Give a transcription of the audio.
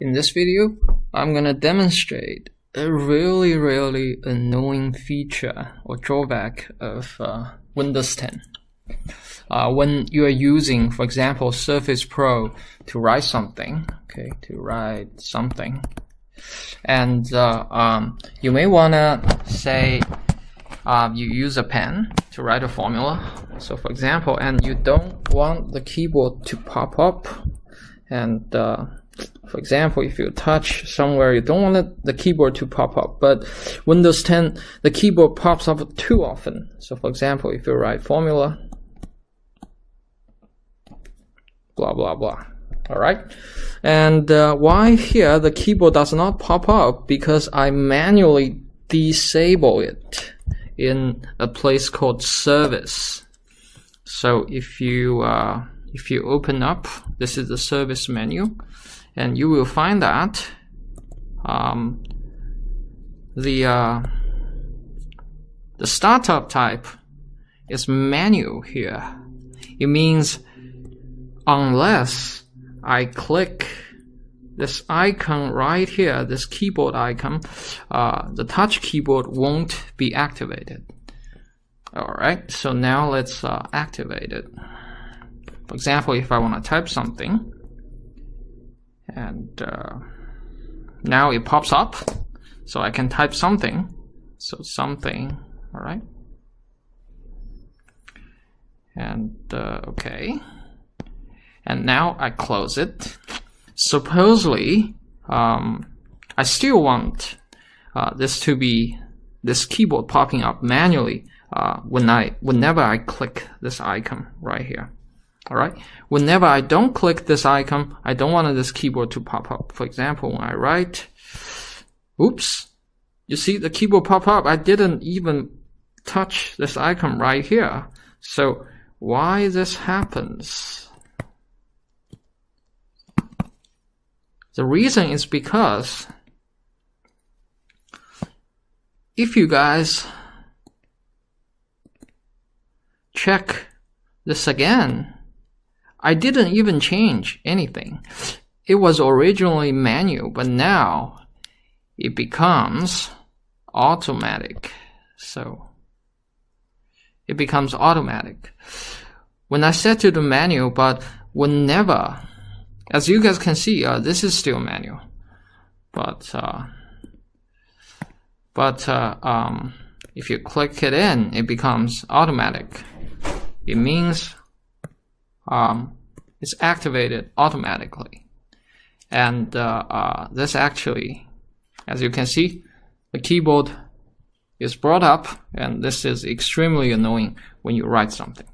In this video, I'm gonna demonstrate a really, really annoying feature or drawback of uh, Windows 10. Uh, when you are using, for example, Surface Pro to write something, okay, to write something, and uh, um, you may wanna say uh, you use a pen to write a formula. So, for example, and you don't want the keyboard to pop up and uh, for example, if you touch somewhere, you don't want the keyboard to pop up. But Windows 10, the keyboard pops up too often. So for example, if you write formula, blah, blah, blah. All right. And uh, why here the keyboard does not pop up? Because I manually disable it in a place called service. So if you, uh, if you open up, this is the service menu and you will find that um, the uh, the startup type is menu here. It means unless I click this icon right here, this keyboard icon, uh, the touch keyboard won't be activated. Alright, so now let's uh, activate it. For example, if I want to type something, and uh, now it pops up so I can type something. So something all right and uh, okay. And now I close it. Supposedly um, I still want uh, this to be this keyboard popping up manually uh, when I whenever I click this icon right here Alright, whenever I don't click this icon, I don't want this keyboard to pop up. For example, when I write, oops, you see the keyboard pop up, I didn't even touch this icon right here. So why this happens? The reason is because if you guys check this again, I didn't even change anything. It was originally manual, but now it becomes automatic. So it becomes automatic. When I set to the manual, but whenever, as you guys can see, uh, this is still manual, but uh, but uh, um, if you click it in, it becomes automatic. It means um, is activated automatically. And uh, uh, this actually, as you can see, the keyboard is brought up and this is extremely annoying when you write something.